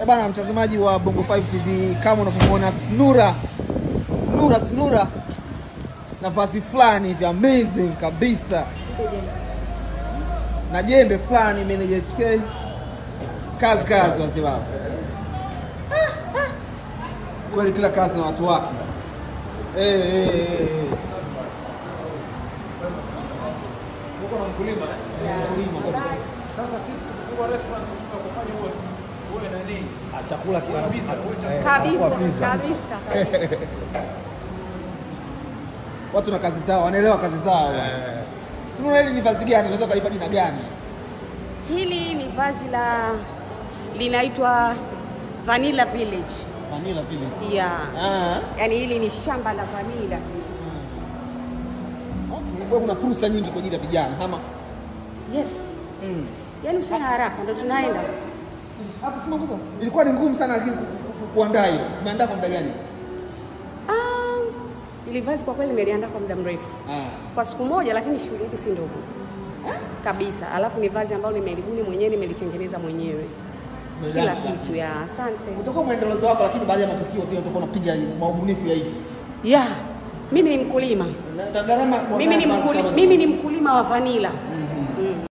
Eh bana, mtazamaji wa Bongo 5 TV, kama unavyomwona Snura, Snura, Snura na vazi fulani hivi amazing kabisa na jembe fulani meneja HK, kazi kazi wazee wangu, kweli kila kazi na watu wake. Hey. eh? Mkulima. Sasa sisi restaurant chakula uwe chakula. kabisa kabisa kabisa. watu na kazi zao, wanaelewa kazi zao. Snura, hili ni vazi gani? Unaweza ukalipa jina gani? Hili ni vazi la linaitwa Vanilla Village. Vanilla Village. Yeah. Ah. Yaani hili ni shamba la vanilla. Okay. Kwa kuna fursa nyingi kwa ajili ya vijana ama Yes. mm. Yaani usiwe haraka ndio tunaenda. Hapo sema kwanza. Ilikuwa ni ngumu sana lakini ku- ku- ku- kuandaa hiyo. Umeandaa kwa muda gani? Ah, ili vazi kwa kweli nimeliandaa kwa muda mrefu. Ah. Kwa siku moja lakini shughuli yake si ndogo. Kabisa. Alafu ni vazi ambalo nimelibuni mwenyewe, nimelitengeneza mwenyewe. Kila kitu ya asante. Utakuwa mwendelezo wako lakini baada ya matukio tena utakuwa unapiga maubunifu ya hivi. Yeah. Mimi ni mkulima. Mimi ni mkulima, mimi ni mkulima wa vanilla.